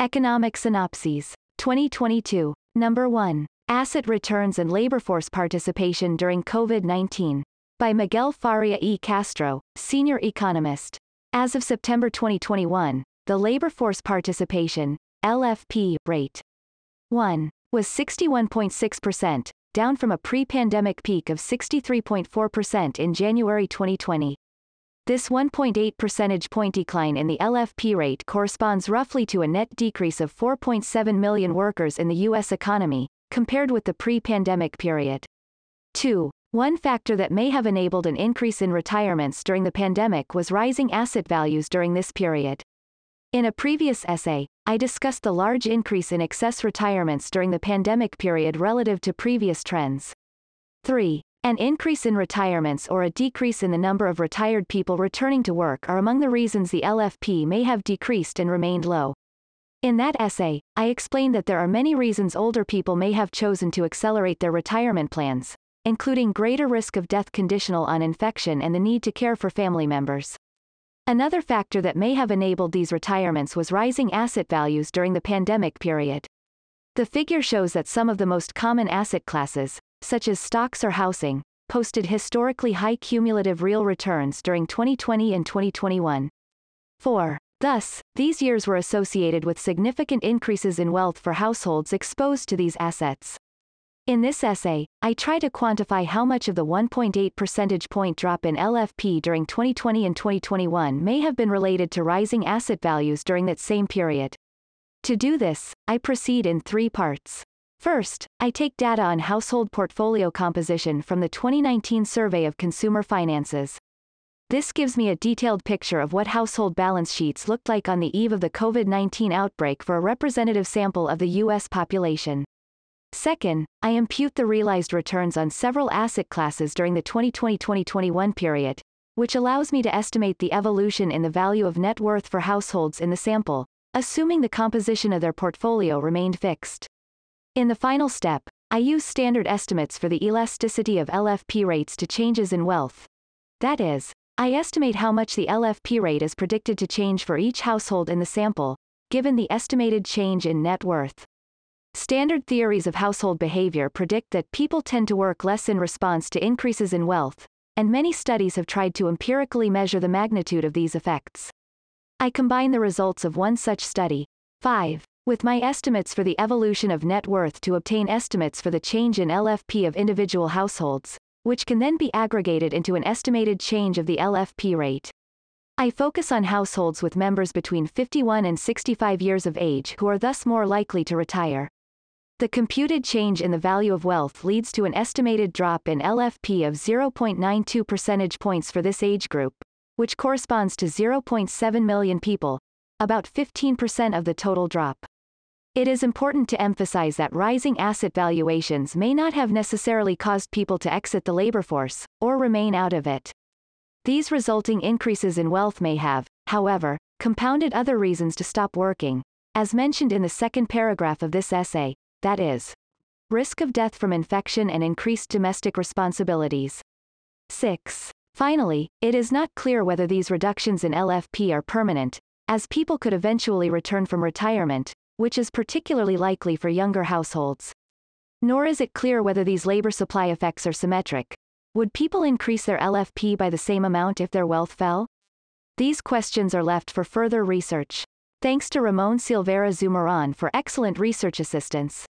Economic Synopses. 2022. Number 1. Asset Returns and Labor Force Participation During COVID-19. By Miguel Faria e Castro, Senior Economist. As of September 2021, the labor force participation, LFP, rate 1. was 61.6%, down from a pre-pandemic peak of 63.4% in January 2020. This 1.8 percentage point decline in the LFP rate corresponds roughly to a net decrease of 4.7 million workers in the U.S. economy, compared with the pre-pandemic period. 2. One factor that may have enabled an increase in retirements during the pandemic was rising asset values during this period. In a previous essay, I discussed the large increase in excess retirements during the pandemic period relative to previous trends. 3. An increase in retirements or a decrease in the number of retired people returning to work are among the reasons the LFP may have decreased and remained low. In that essay, I explained that there are many reasons older people may have chosen to accelerate their retirement plans, including greater risk of death conditional on infection and the need to care for family members. Another factor that may have enabled these retirements was rising asset values during the pandemic period. The figure shows that some of the most common asset classes, such as stocks or housing, posted historically high cumulative real returns during 2020 and 2021. 4. Thus, these years were associated with significant increases in wealth for households exposed to these assets. In this essay, I try to quantify how much of the 1.8 percentage point drop in LFP during 2020 and 2021 may have been related to rising asset values during that same period. To do this, I proceed in three parts. First, I take data on household portfolio composition from the 2019 Survey of Consumer Finances. This gives me a detailed picture of what household balance sheets looked like on the eve of the COVID-19 outbreak for a representative sample of the U.S. population. Second, I impute the realized returns on several asset classes during the 2020-2021 period, which allows me to estimate the evolution in the value of net worth for households in the sample, assuming the composition of their portfolio remained fixed. In the final step, I use standard estimates for the elasticity of LFP rates to changes in wealth. That is, I estimate how much the LFP rate is predicted to change for each household in the sample, given the estimated change in net worth. Standard theories of household behavior predict that people tend to work less in response to increases in wealth, and many studies have tried to empirically measure the magnitude of these effects. I combine the results of one such study, 5, with my estimates for the evolution of net worth to obtain estimates for the change in LFP of individual households, which can then be aggregated into an estimated change of the LFP rate. I focus on households with members between 51 and 65 years of age who are thus more likely to retire. The computed change in the value of wealth leads to an estimated drop in LFP of 0.92 percentage points for this age group, which corresponds to 0.7 million people, about 15% of the total drop. It is important to emphasize that rising asset valuations may not have necessarily caused people to exit the labor force, or remain out of it. These resulting increases in wealth may have, however, compounded other reasons to stop working, as mentioned in the second paragraph of this essay, that is, risk of death from infection and increased domestic responsibilities. 6. Finally, it is not clear whether these reductions in LFP are permanent, as people could eventually return from retirement, which is particularly likely for younger households. Nor is it clear whether these labor supply effects are symmetric. Would people increase their LFP by the same amount if their wealth fell? These questions are left for further research. Thanks to Ramon Silveira Zumaran for excellent research assistance.